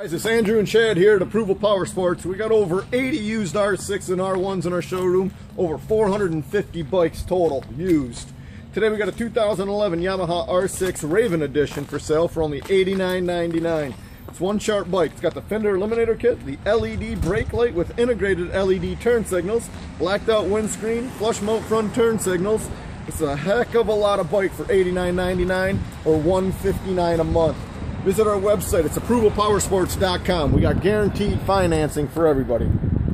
Guys, it's Andrew and Chad here at Approval Power Sports. We got over 80 used R6 and R1s in our showroom, over 450 bikes total used. Today we got a 2011 Yamaha R6 Raven Edition for sale for only $89.99. It's one sharp bike. It's got the fender eliminator kit, the LED brake light with integrated LED turn signals, blacked out windscreen, flush mount front turn signals. It's a heck of a lot of bike for $89.99 or 159 a month. Visit our website. It's approvalpowersports.com. We got guaranteed financing for everybody.